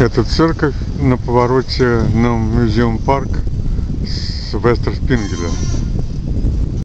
Это церковь на повороте на Музеум Парк с Вестерспингеля.